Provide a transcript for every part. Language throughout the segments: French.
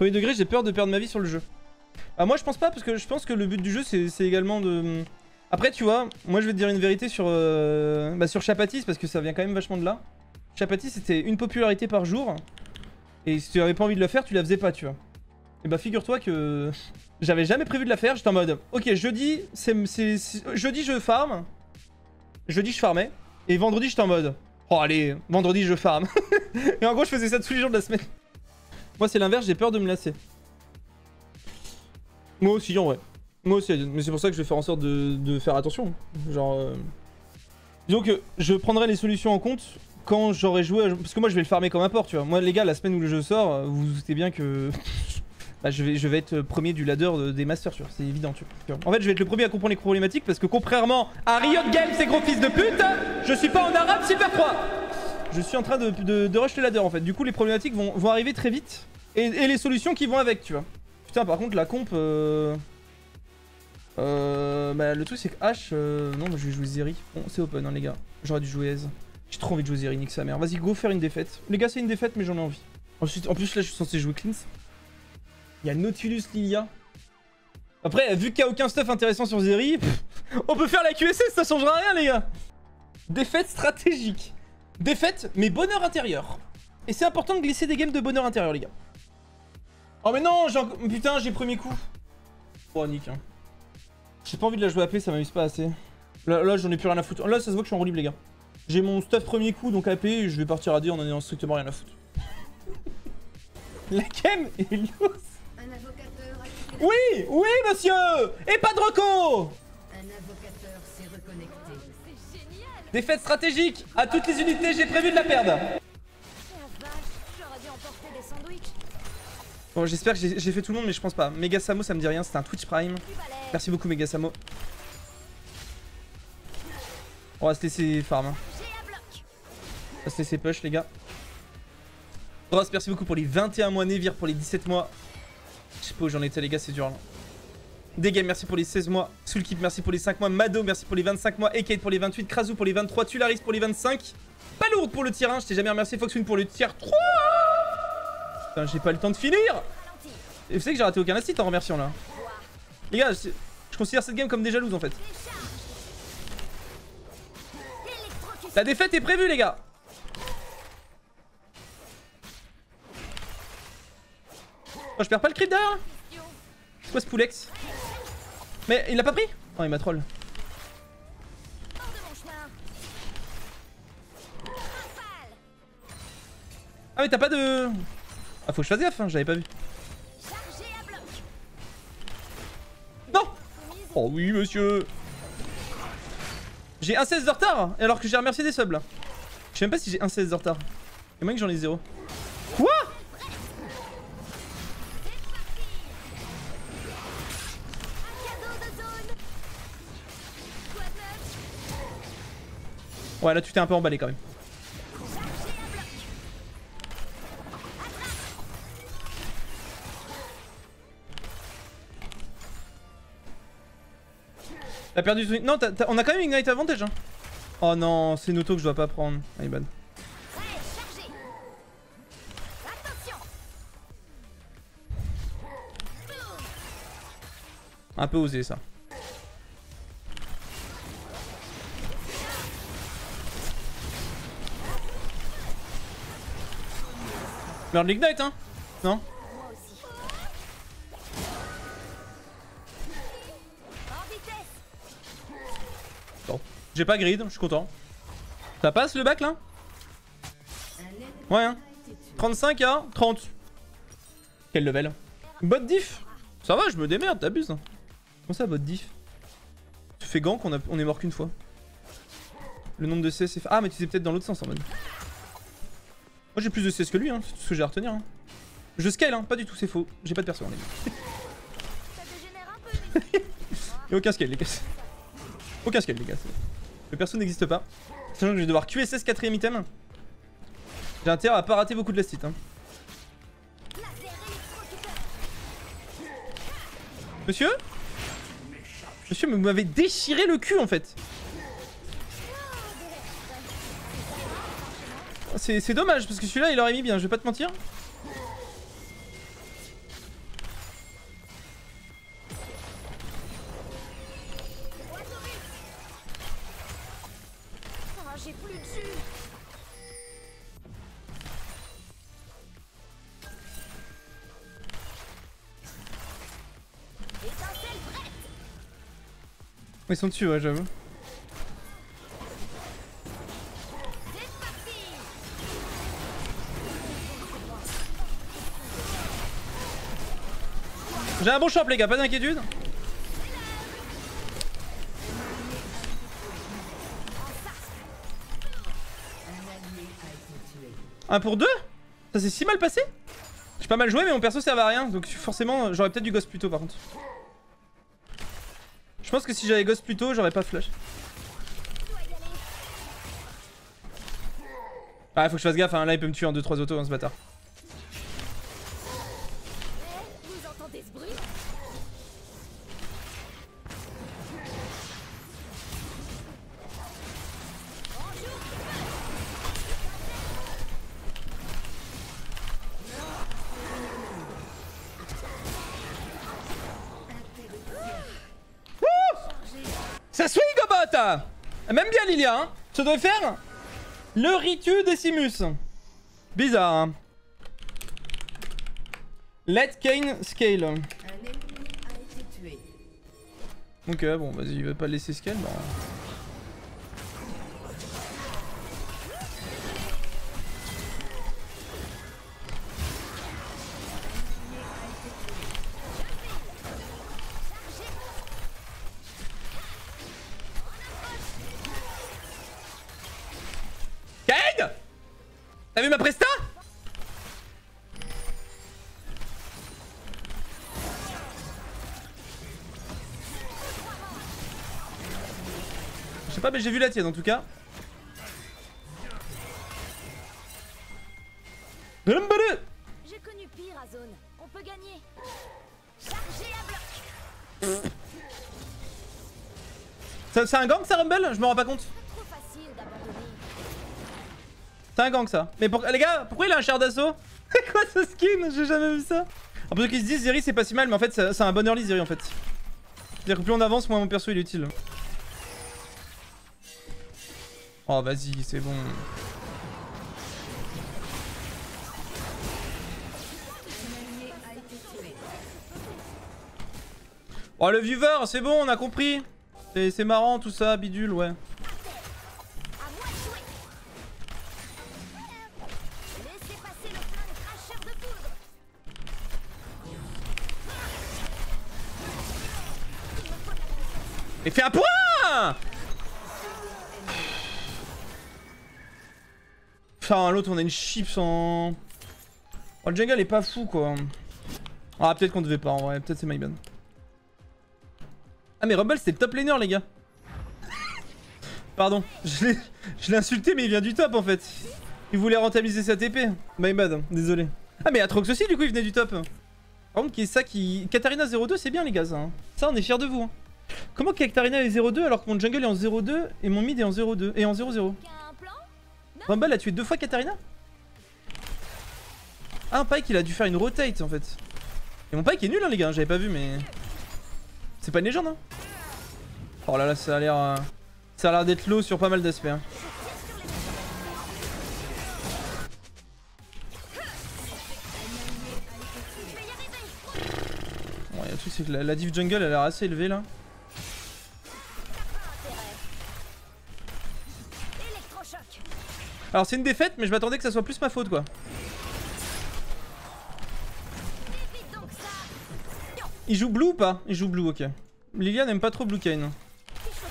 Premier degré, j'ai peur de perdre ma vie sur le jeu. Ah, moi, je pense pas, parce que je pense que le but du jeu, c'est également de... Après, tu vois, moi, je vais te dire une vérité sur, euh, bah, sur Chapatis, parce que ça vient quand même vachement de là. Chapatis, c'était une popularité par jour. Et si tu avais pas envie de le faire, tu la faisais pas, tu vois. Et bah, figure-toi que j'avais jamais prévu de la faire. J'étais en mode, ok, jeudi, c'est- jeudi, je farm. Jeudi, je farmais. Et vendredi, j'étais en mode, oh, allez, vendredi, je farm. et en gros, je faisais ça tous les jours de la semaine. Moi, c'est l'inverse, j'ai peur de me lasser. Moi aussi, en vrai. Moi aussi, mais c'est pour ça que je vais faire en sorte de, faire attention. Genre. euh, Disons que je prendrai les solutions en compte quand j'aurai joué. à- Parce que moi, je vais le farmer comme un porc, tu vois. Moi, les gars, la semaine où le jeu sort, euh, vous vous doutez bien que. bah, je, vais, être premier du ladder de- des masters, tu vois. C'est évident, tu vois. En fait, je vais être le premier à comprendre les problématiques parce que, contrairement à Riot Games, ces gros fils de pute, je suis pas en arabe Silver 3. Je suis en train de, de, de rush le ladder, en fait. Du coup, les problématiques vont, arriver très vite. Et, les solutions qui vont avec, tu vois. Putain, par contre, la comp. Euh... Euh, bah, le truc c'est que H, euh, non, bah, je vais jouer Zeri. Bon, c'est open, hein, les gars. J'aurais dû jouer Ez. J'ai trop envie de jouer Zeri, nique sa mère. Vas-y, go faire une défaite. Les gars, c'est une défaite, mais j'en ai envie. Ensuite, en plus, là, je suis censé jouer Cleans. Il y a Nautilus Lilia. Après, vu qu'il n'y a aucun stuff intéressant sur Zeri, on peut faire la QSS, ça changera rien, les gars. Défaite stratégique. Défaite, mais bonheur intérieur. Et c'est important de glisser des games de bonheur intérieur, les gars. Oh, mais non, putain, j'ai premier coup. Oh, nique, hein. J'ai pas envie de la jouer AP, ça m'amuse pas assez. Là, là j'en ai plus rien à foutre. Là, ça se voit que je suis en roue libre, les gars. J'ai mon stuff premier coup, donc AP, je vais partir à D en en ayant strictement rien à foutre. La game est loose. Oui, oui, monsieur Et pas de reco S'est reconnecté. Défaite stratégique À toutes les unités, j'ai prévu de la perdre. Bon, j'espère que j'ai fait tout le monde, mais je pense pas. Megasamo, ça me dit rien, c'était un Twitch Prime. Merci beaucoup, Megasamo. On va se laisser farm. hein. On va se laisser push, les gars. Ross, merci beaucoup pour les 21 mois. Nevir pour les 17 mois. Je sais pas où j'en étais, les gars, c'est dur là. Degame, merci pour les 16 mois. Soulkeep, merci pour les 5 mois. Mado, merci pour les 25 mois. Ekate pour les 28. Krasou pour les 23. Tularis pour les 25. Pas pour le tier 1. Je t'ai jamais remercié. Foxwin pour le tier 3. Putain, j'ai pas le temps de finir. Et vous savez que j'ai raté aucun assist en remerciant là. Les gars, je, considère cette game comme des jalouses en fait. La défaite est prévue, les gars. Oh, je perds pas le crit derrière C'est quoi ce Poulex? Mais il l'a pas pris Oh, il m'a troll. Ah mais t'as pas de... Ah faut que je fasse gaffe, hein, j'avais pas vu. Non Oh oui monsieur J'ai un 16 de retard alors que j'ai remercié des subs. Je sais même pas si j'ai un 16 de retard. Et moi que j'en ai 0. Ouais, là tu t'es un peu emballé quand même. T'as perdu ton... Non, on a quand même Ignite Advantage hein. Oh non, c'est Noto que je dois pas prendre. Ah, est bad. Un peu osé ça. Merde l'ignite hein Non. Bon. J'ai pas grid, je suis content. Ça passe le bac là Ouais hein a été tué. 35 à 30. Quel level Bot diff Ça va, je me démerde, t'abuses. hein. Comment ça, bot diff Tu fais gank, on, on est mort qu'une fois. Le nombre de CS. Ah, mais tu sais peut-être dans l'autre sens en mode. Moi j'ai plus de CS que lui, hein. c'est tout ce que j'ai à retenir. Hein. Je scale, hein. pas du tout, c'est faux. J'ai pas de perso en ligne. Ça dégénère un peu. Y'a aucun scale, les gars. Aucun scale, les gars. Le perso n'existe pas. Sachant que je vais devoir QSS 4ème item. J'ai intérêt à pas rater beaucoup de last hit. Hein. Monsieur? Monsieur, mais vous m'avez déchiré le cul en fait. C'est dommage parce que celui-là il aurait mis bien, je vais pas te mentir. Ils sont dessus, ouais, j'avoue. J'ai un bon champ, les gars, pas d'inquiétude. Un pour deux? Ça s'est si mal passé? J'ai pas mal joué, mais mon perso servait à rien. Donc forcément, j'aurais peut-être du ghost plus tôt par contre. Je pense que si j'avais ghost plus tôt, j'aurais pas flash. Ah, faut que je fasse gaffe, hein. là il peut me tuer en 2-3 autos, hein, ce bâtard. Bot hein. Même bien Lilia, hein Ça doit faire le ritu Decimus. Bizarre, hein Let Kane scale. Un ennemi a été tué. Ok, bon, vas-y, il veut pas laisser scale, bah... T'as vu ma presta? Je sais pas, mais j'ai vu la tienne en tout cas. J'ai connu pire à zone. On peut gagner. Chargé à bloc. C'est un gang ça Rumble? Je me rends pas compte. C'est un gang ça. Mais pour... les gars, pourquoi il a un char d'assaut C'est quoi ce skin J'ai jamais vu ça. En plus qu'ils se disent Zeri c'est pas si mal, mais en fait c'est un bon early Zeri en fait. C'est-à-dire que plus on avance, moins mon perso il est utile. Oh vas-y, c'est bon. Oh le viewer, c'est bon, on a compris. C'est marrant tout ça, bidule, ouais. Et fais un point Putain, l'autre on a une chips en... Oh le jungle est pas fou quoi. Ah peut-être qu'on devait pas en vrai, peut-être c'est my bad. Ah mais Rumble le top laner les gars. Pardon, je l'ai je l'ai insulté mais il vient du top en fait. Il voulait rentabiliser sa TP. My bad, désolé. Ah mais Atrox aussi du coup il venait du top. Par contre qui est ça qui... Katarina 02 c'est bien les gars ça. hein. Ça on est fiers de vous. hein. Comment Katarina est 0-2 alors que mon jungle est en 0-2 et mon mid est en 0-2 et en 0-0 Qu'un plan Rumble a tué deux fois Katarina? Ah un Pike il a dû faire une rotate en fait. Et mon Pike est nul hein les gars, j'avais pas vu mais... C'est pas une légende hein Oh là là ça a l'air... euh, Ça a l'air d'être low sur pas mal d'aspects. hein. Bon, y a le truc c'est que la, la div jungle elle a l'air assez élevée là. Alors c'est une défaite mais je m'attendais que ça soit plus ma faute quoi. Il joue blue ou pas? Il joue blue, ok. Lilia n'aime pas trop blue Kane.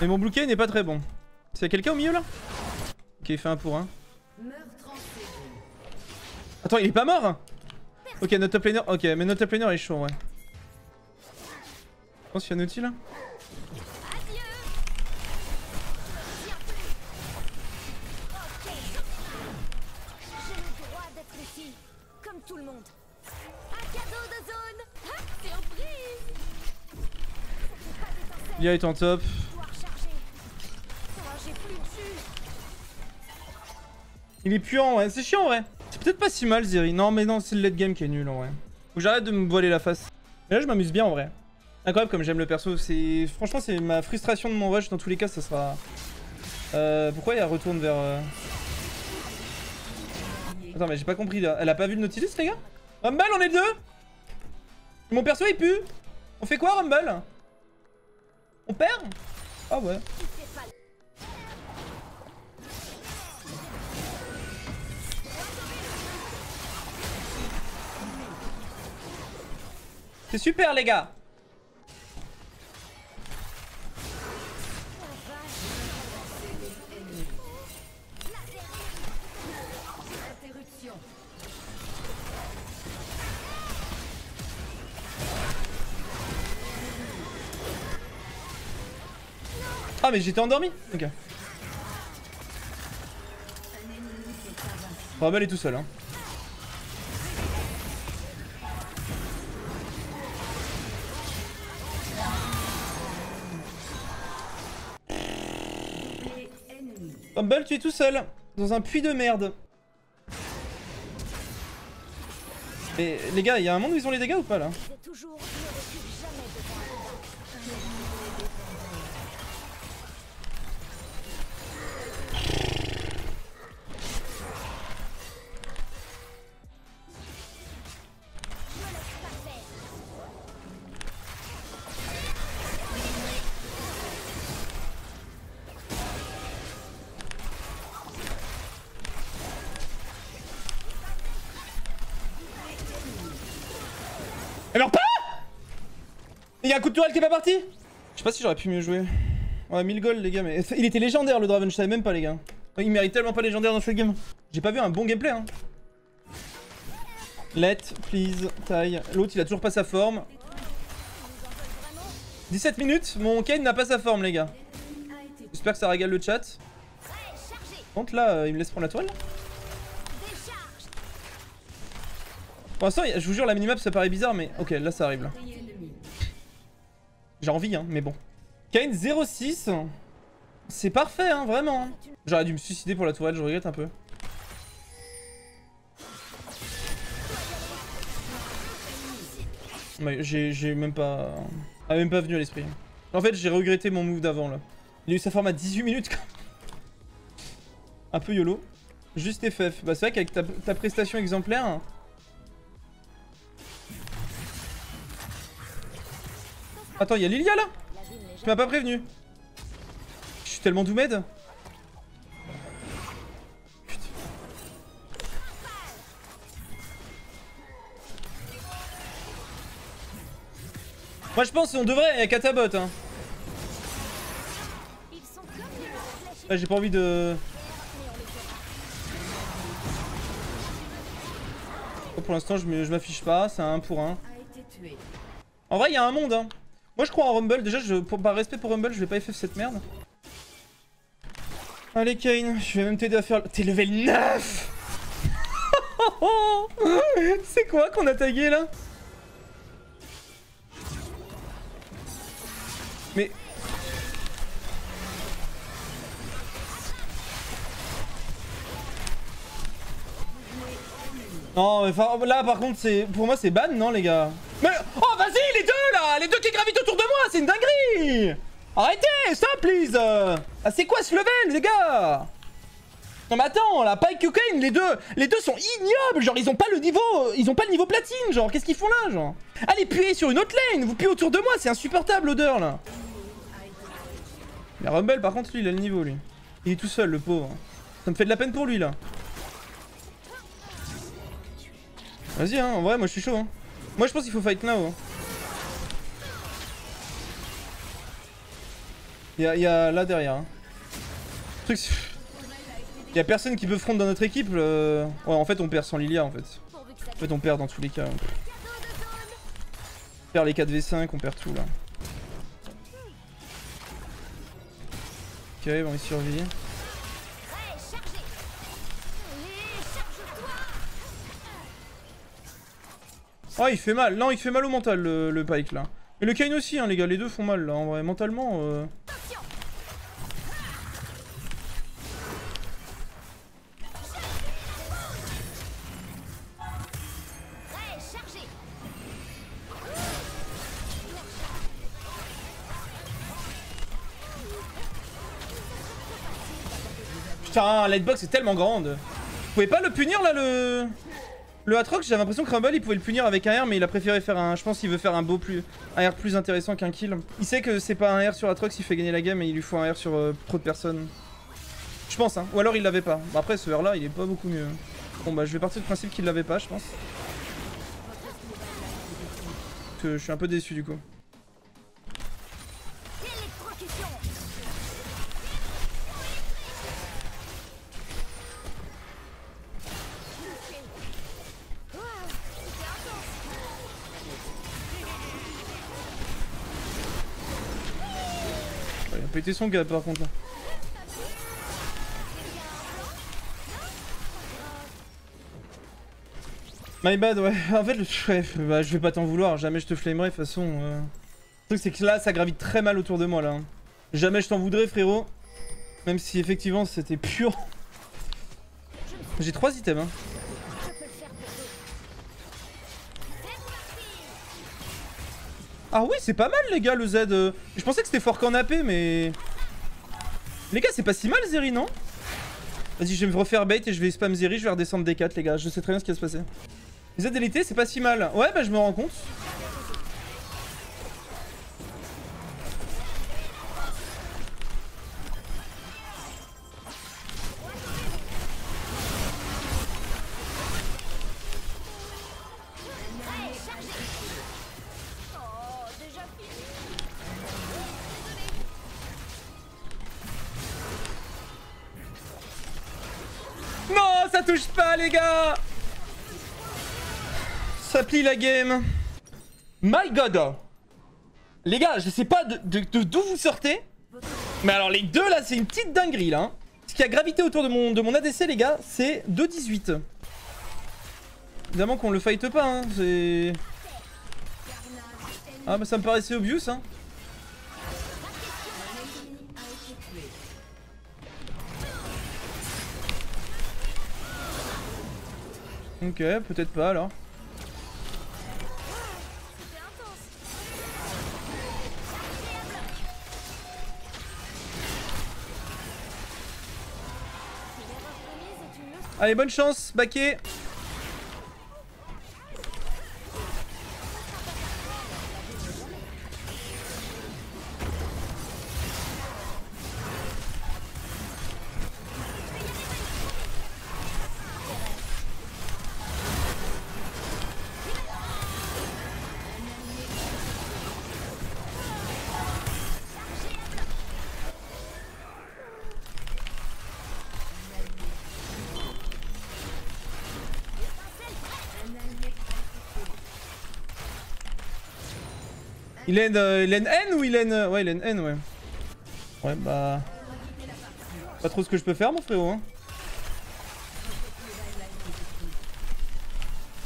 Mais mon blue Kane n'est pas très bon. C'est quelqu'un au milieu là? Ok, il fait un pour un. Série. Attends, il est pas mort? Ok, notre top. Ok, mais notre top est chaud, ouais. Je pense qu'il y a un outil là. Lilia est en top. Il est puant, ouais. C'est chiant, en vrai. C'est peut-être pas si mal, Zeri. Non, mais non, c'est le late game qui est nul, en vrai. Faut que j'arrête de me voiler la face. Mais là, je m'amuse bien, en vrai. Incroyable comme j'aime le perso. C'est Franchement, c'est ma frustration de mon rush. Dans tous les cas, ça sera... Euh, pourquoi elle retourne vers... euh, Attends, mais j'ai pas compris là. Elle a pas vu le Nautilus, les gars? Rumble, on est deux? Mon perso, il pue On fait quoi, Rumble? On perd Ah ouais. C'est super, les gars Ah, mais j'étais endormi Ok. Est avancé. Rumble est tout seul, hein. Rumble, tu es tout seul Dans un puits de merde Mais les gars, il y a un monde où ils ont les dégâts ou pas là? Un coup de tourelle qui est pas parti? Je sais pas si j'aurais pu mieux jouer. Ouais, 1000 gold les gars, mais il était légendaire le Draven, je savais même pas les gars. Il mérite tellement pas légendaire dans cette game. J'ai pas vu un bon gameplay hein. Let, please, taille. L'autre il a toujours pas sa forme. 17 minutes, mon Kane n'a pas sa forme les gars. J'espère que ça régale le chat. Chargé. Contre là, euh, il me laisse prendre la toile. Pour l'instant, je vous jure, la minimap ça paraît bizarre, mais ok, là ça arrive là. J'ai envie, hein, mais bon. Kane 06. C'est parfait, hein, vraiment. J'aurais dû me suicider pour la tourelle, je regrette un peu. J'ai même pas... Ah, même pas venu à l'esprit. En fait, j'ai regretté mon move d'avant, là. Il a eu sa forme à 18 minutes. Un peu YOLO. Juste FF. Bah, c'est vrai qu'avec ta, ta prestation exemplaire... Attends, il y a Lilia, là tu m'as pas prévenu Je suis tellement Putain. Moi je pense qu'on devrait avec Katabot hein. J'ai pas envie de... Oh, Pour l'instant je m'affiche pas, c'est un 1 pour 1. A été tué. En vrai il y a un monde hein. Moi je crois en Rumble, déjà je, pour, par respect pour Rumble je vais pas FF cette merde. Allez Kane, je vais même t'aider à faire... T'es level 9 C'est quoi qu'on a tagué là Mais... Non, mais enfin, là par contre, c'est pour moi c'est ban, non les gars? Mais oh vas-y là, les deux qui gravitent autour de moi, c'est une dinguerie Arrêtez, stop please Ah c'est quoi ce level les gars? Non mais attends, là Pike Kane, les deux, les deux sont ignobles, genre ils ont pas le niveau, ils ont pas le niveau platine, genre qu'est-ce qu'ils font là, genre? Allez puez sur une autre lane, vous puez autour de moi, c'est insupportable l'odeur là. Mais Rumble par contre lui il a le niveau lui. Il est tout seul le pauvre. Ça me fait de la peine pour lui là. Vas-y, hein, en vrai, moi je suis chaud. Hein. Moi je pense qu'il faut fight now. Hein. Il y a, là derrière. Hein. Truc, y personne qui peut front dans notre équipe. Ouais, en fait, on perd sans Lilia en fait. En fait, on perd dans tous les cas. On perd les 4v5, on perd tout là. Ok, bon, il survit. Oh, il fait mal. Non, il fait mal au mental le, le Pike là. Et le Kane aussi, hein, les gars, les deux font mal là. En vrai, mentalement. euh. Putain, la hitbox est tellement grande. Vous pouvez pas le punir là le. Le Atrox, j'avais l'impression que Rumble il pouvait le punir avec un R, mais il a préféré faire un. Je pense qu'il veut faire un beau plus. Un R plus intéressant qu'un kill. Il sait que c'est pas un R sur Atrox, il fait gagner la game et il lui faut un R sur euh, trop de personnes. Je pense, hein. Ou alors il l'avait pas. Bon, après, ce R là, il est pas beaucoup mieux. Bon, bah, je vais partir du principe qu'il l'avait pas, je pense. Que je suis un peu déçu du coup. Pété son gars par contre. My bad, ouais. En fait, le... ouais, bah, je vais pas t'en vouloir. Jamais je te flamerai, de toute façon. euh. Le truc, c'est que là, ça gravite très mal autour de moi, là. hein. Jamais je t'en voudrais, frérot. Même si, effectivement, c'était pur. J'ai trois items, hein. Ah oui, c'est pas mal, les gars, le Z. euh. Je pensais que c'était fort qu'en AP, mais... Les gars, c'est pas si mal, Zeri, non? Vas-y, je vais me refaire bait et je vais spam Zeri, je vais redescendre D4, les gars. Je sais très bien ce qui va se passer. Z délité, c'est pas si mal. Ouais, bah je me rends compte. Touche pas, les gars Ça plie la game. My god Les gars, je sais pas de d'où vous sortez. Mais alors, les deux, là, c'est une petite dinguerie, là. hein. Ce qui a gravité autour de mon, de mon ADC, les gars, c'est 2-18. Évidemment qu'on le fight pas, hein. C'est... Ah, bah ça me paraissait obvious, hein. Ok, peut-être pas, alors. Allez, bonne chance, Baké Il est, euh, il est N ou il est N Ouais, il est N, ouais. Ouais, bah... Pas trop ce que je peux faire, mon frérot, hein.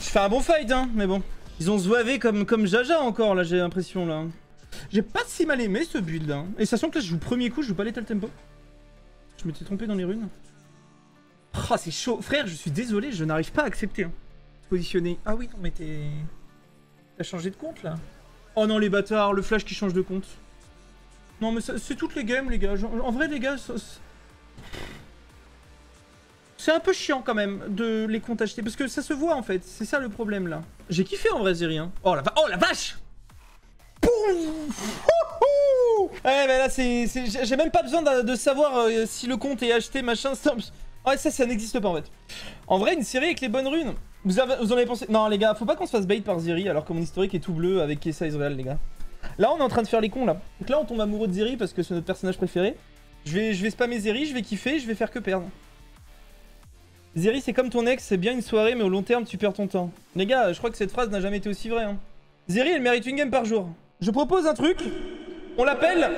Je fais un bon fight, hein, mais bon. Ils ont zouavé comme, comme Jaja encore, là, j'ai l'impression, là. J'ai pas si mal aimé ce build, hein. Et sachant que là, je joue premier coup, je joue pas l'étal tempo. Je m'étais trompé dans les runes. Ah, c'est chaud. Frère, je suis désolé, je n'arrive pas à accepter. Hein. Positionner. Ah oui, non, mais t'es... T'as changé de compte, là Oh non, les bâtards, le flash qui change de compte. Non, mais c'est toutes les games, les gars. En vrai, les gars, c'est- un peu chiant quand même de les comptes achetés. Parce que ça se voit en fait. C'est ça le problème là. J'ai kiffé en vrai, Zeri. hein. Oh la, va- oh, la vache Pouf Ouais, mais là, c'est. c'est- J'ai même pas besoin de, de savoir euh, si le compte est acheté, machin. Ouais, ça, ça n'existe pas en fait. En vrai, une série avec les bonnes runes. Vous, en avez pensé? Non, les gars, faut pas qu'on se fasse bait par Zeri alors que mon historique est tout bleu avec Kessa Israel, les gars. Là, on est en train de faire les cons là. Donc là, on tombe amoureux de Zeri parce que c'est notre personnage préféré. Je vais, je vais spammer Zeri, je vais kiffer, je vais faire que perdre. Zeri, c'est comme ton ex, c'est bien une soirée, mais au long terme, tu perds ton temps. Les gars, je crois que cette phrase n'a jamais été aussi vraie. Hein. Zeri, elle mérite une game par jour. Je propose un truc. On l'appelle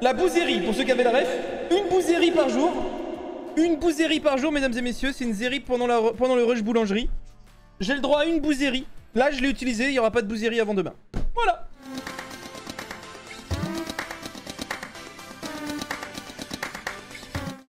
la bouzerie, pour ceux qui avaient la ref. Une bouzerie par jour. Une bouzerie par jour, mesdames et messieurs. C'est une zérie pendant, le rush boulangerie. J'ai le droit à une bouzerie. Là, je l'ai utilisé, il n'y aura pas de bouzerie avant demain. Voilà.